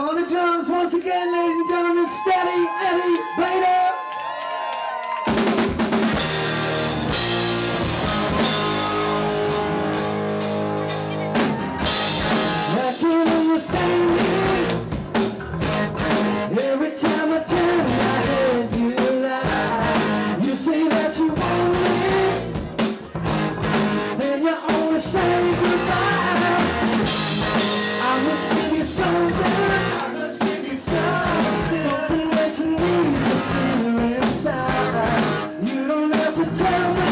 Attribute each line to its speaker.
Speaker 1: On the drums once again, ladies and gentlemen, Steady Eddie Bader. Every time I turn my head, you lie. You say that you want me, then you only say goodbye. I must give you something. to tell me.